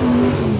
Mm-hmm.